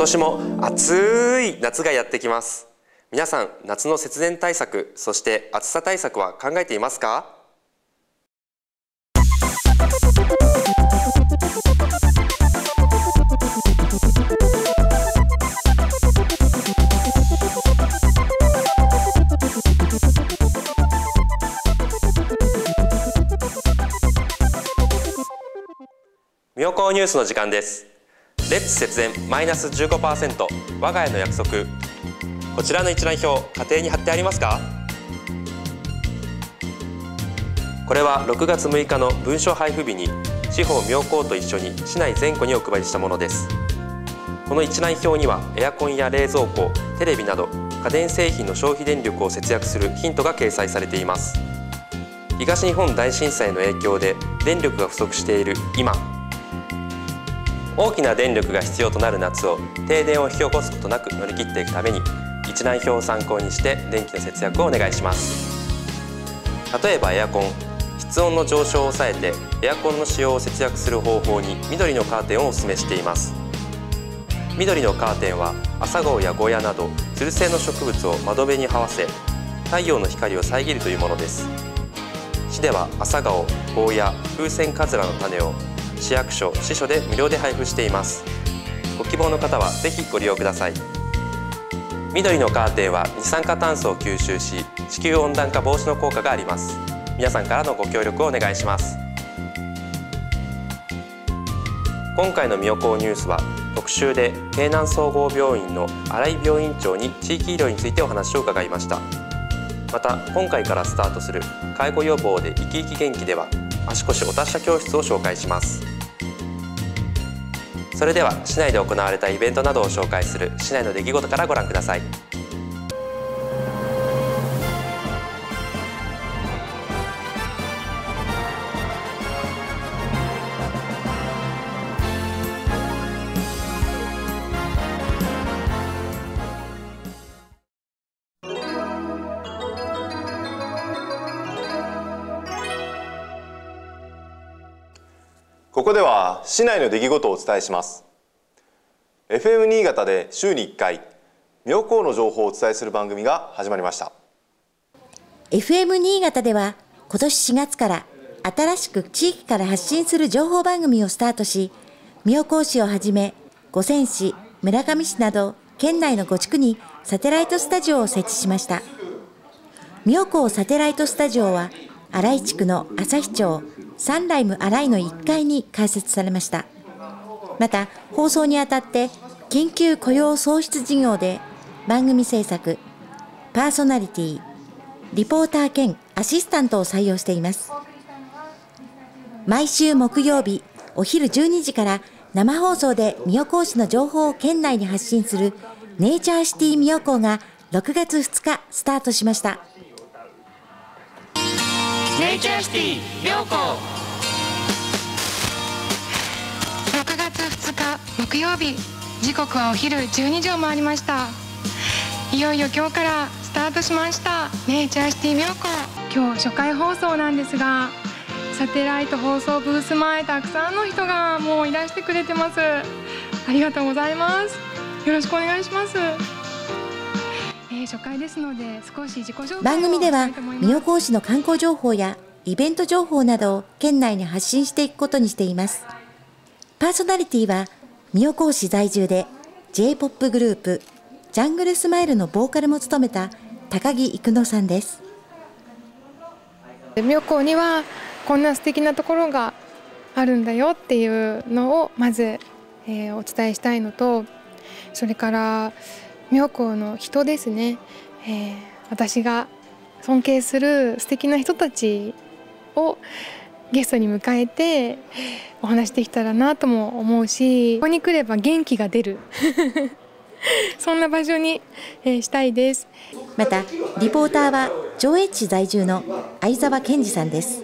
年も暑い夏がやってきます。皆さん夏の節電対策そして暑さ対策は考えていますか？妙高ニュースの時間です。レッツ節電マイナス15%我が家の約束。こちらの一覧表家庭に貼ってありますか？これは6月6日の文書配布日に地方妙高と一緒に市内全戸にお配りしたものです。この一覧表にはエアコンや冷蔵庫テレビなど家電製品の消費電力を節約するヒントが掲載されています。東日本大震災の影響で電力が不足している今。大きな電力が必要となる夏を停電を引き起こすことなく乗り切っていくために一覧表を参考にして電気の節約をお願いします。例えばエアコン。室温の上昇を抑えてエアコンの使用を節約する方法に緑のカーテンをお勧めしています。緑のカーテンは朝顔やゴヤなどつる性の植物を窓辺に這わせ太陽の光を遮るというものです。市では朝顔、ゴーヤ、風船カズラの種を市役所、支所で無料で配布しています。ご希望の方はぜひご利用ください。緑のカーテンは二酸化炭素を吸収し地球温暖化防止の効果があります。皆さんからのご協力をお願いします。今回のミオコーニュースは特集で京南総合病院の新井病院長に地域医療についてお話を伺いました。また今回からスタートする介護予防で生き生き元気では足腰お達者教室を紹介します。それでは市内で行われたイベントなどを紹介する市内の出来事からご覧ください。ここでは市内の出来事をお伝えします。FM 新潟で週に1回妙高の情報をお伝えする番組が始まりました。FM 新潟では今年4月から新しく地域から発信する情報番組をスタートし妙高市をはじめ五泉市村上市など県内の5地区にサテライトスタジオを設置しました。妙高サテライトスタジオは新井地区の旭町サンライム新井の1階に開設されました。また放送にあたって緊急雇用創出事業で番組制作パーソナリティリポーター兼アシスタントを採用しています。毎週木曜日お昼12時から生放送で三代港市の情報を県内に発信するネイチャーシティ三代港が6月2日スタートしました。ネイチャーシティ良子。6月2日木曜日時刻はお昼12時を回りました。いよいよ今日からスタートしました。ネイチャーシティ妙高今日初回放送なんですがサテライト放送ブース前たくさんの人がもういらしてくれてます。ありがとうございます。よろしくお願いします。えー初回ですので少し自己紹介を番組では三代港市の観光情報やイベント情報などを県内に発信していくことにしています。パーソナリティは三代港市在住で J-POP グループジャングルスマイルのボーカルも務めた高木育乃さんです。妙高にはこんな素敵なところがあるんだよっていうのをまず、えーお伝えしたいのとそれから妙高の人ですね、えー私が尊敬する素敵な人たちをゲストに迎えてお話できたらなとも思うしここに来れば元気が出る。そんな場所に、えーしたいです。またリポーターは上越市在住の相沢健二さんです。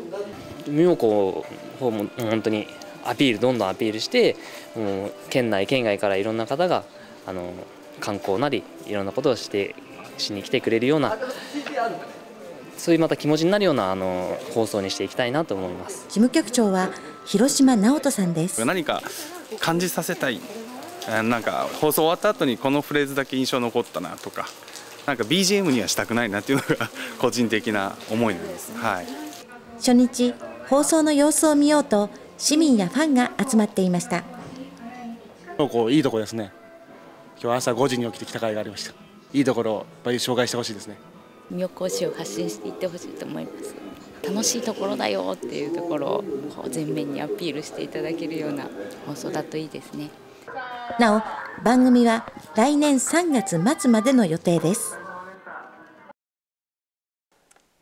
妙高の方も本当にアピールどんどんアピールしてもう県内県外からいろんな方があの観光なりいろんなことをしてしに来てくれるようなそういうまた気持ちになるようなあの放送にしていきたいなと思います。事務局長は広島直人さんです。何か感じさせたい。なんか放送終わった後にこのフレーズだけ印象残ったなとかなんか BGM にはしたくないなっていうのが個人的な思いなんです、はい、初日放送の様子を見ようと市民やファンが集まっていました。こういいとこですね今日朝5時に起きてきた甲斐がありました。いいところをやっぱり紹介してほしいですね。妙高市を発信していってほしいと思います。楽しいところだよっていうところをこう前面にアピールしていただけるような放送だといいですね。なお番組は来年3月末までの予定です。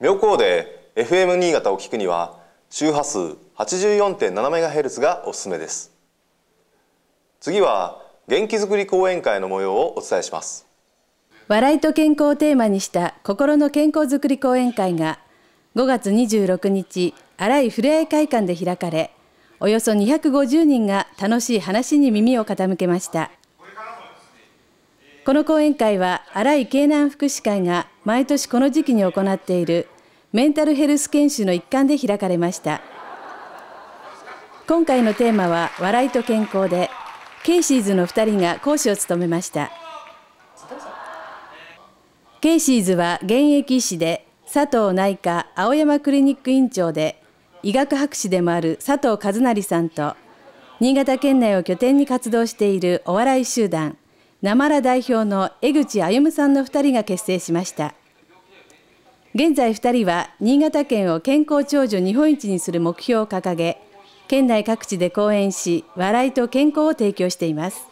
妙高で FM 新潟を聞くには周波数 84.7MHz がおすすめです。次は元気づくり講演会の模様をお伝えします。笑いと健康をテーマにした心の健康づくり講演会が5月26日新井ふれあい会館で開かれおよそ250人が楽しい話に耳を傾けました。この講演会は新井京南福祉会が毎年この時期に行っているメンタルヘルス研修の一環で開かれました。今回のテーマは笑いと健康でケイシーズの2人が講師を務めました。ケイシーズは現役医師で佐藤内科青山クリニック院長で医学博士でもある佐藤和成さんと新潟県内を拠点に活動しているお笑い集団なまら代表の江口歩さんの2人が結成しました。現在2人は新潟県を健康長寿日本一にする目標を掲げ県内各地で講演し笑いと健康を提供しています。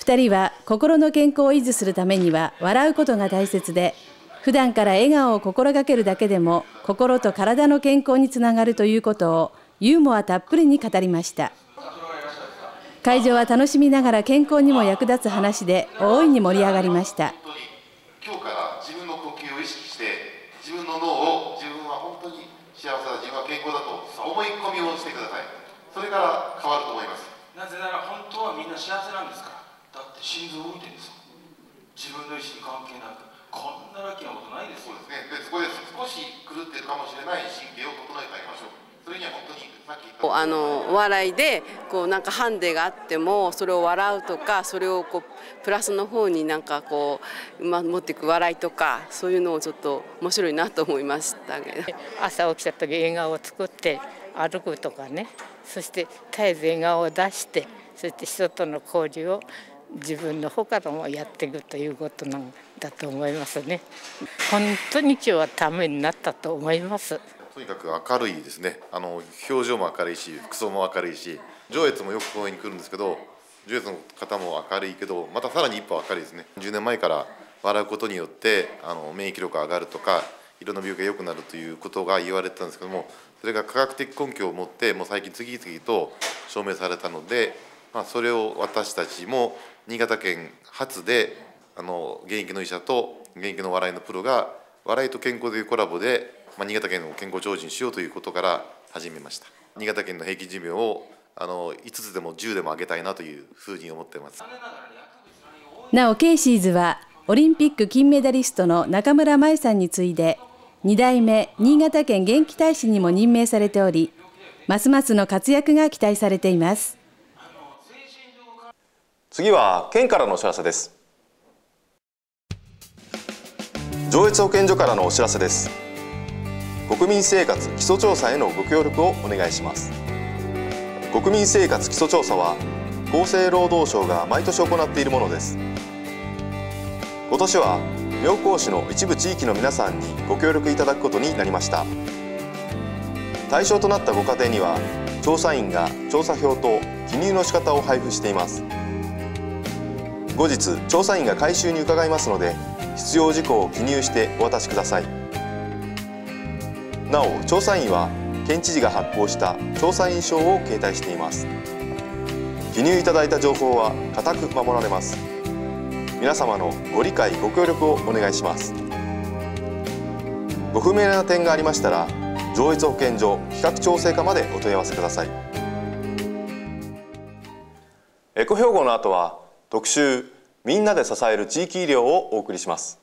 2人は心の健康を維持するためには笑うことが大切で普段から笑顔を心がけるだけでも心と体の健康につながるということをユーモアたっぷりに語りました。会場は楽しみながら健康にも役立つ話で大いに盛り上がりました今日から自分の呼吸を意識して自分の脳を自分は本当に幸せだ自分は健康だと思い込みをしてくださいそれから変わると思います。なぜなら本当はみんな幸せなんですから。だって心臓動いてるんです自分の意思に関係なく。こんなラッキーなことないですそうですね。でそこで少し狂ってるかもしれない神経を整えてあげましょう。それには本当にあのお笑いでこうなんかハンデがあってもそれを笑うとかそれをこうプラスの方になんかこう、ま、持っていく笑いとかそういうのをちょっと面白いなと思いましたけど朝起きた時笑顔を作って歩くとかね。そして絶えず笑顔を出してそして人との交流を自分の方からもやっていくということなんだと思いますね。本当に今日はためになったと思います。とにかく明るいですね。あの表情も明るいし服装も明るいし上越もよく公園に来るんですけど上越の方も明るいけどまたさらに一歩明るいですね。10年前から笑うことによってあの免疫力が上がるとかいろんな病気が良くなるということが言われてたんですけどもそれが科学的根拠を持ってもう最近次々と証明されたので、まあ、それを私たちも新潟県初であの現役の医者と現役の笑いのプロが笑いと健康というコラボで、まあ、新潟県の健康長寿にしようということから始めました。新潟県の平均寿命をあの5つでも10でも上げたいなというふうに思っています。なおケイシーズはオリンピック金メダリストの中村舞さんに次いで2代目新潟県元気大使にも任命されておりますますの活躍が期待されています。次は県からのお知らせです。上越保健所からのお知らせです。国民生活基礎調査へのご協力をお願いします。国民生活基礎調査は厚生労働省が毎年行っているものです。今年は妙高市の一部地域の皆さんにご協力いただくことになりました。対象となったご家庭には調査員が調査票と記入の仕方を配布しています。後日調査員が回収に伺いますので必要事項を記入してお渡しください。なお調査員は県知事が発行した調査員証を携帯しています。記入いただいた情報は固く守られます。皆様のご理解ご協力をお願いします。ご不明な点がありましたら上越保健所比較調整課までお問い合わせください。エコ標語の後は特集みんなで支える地域医療をお送りします。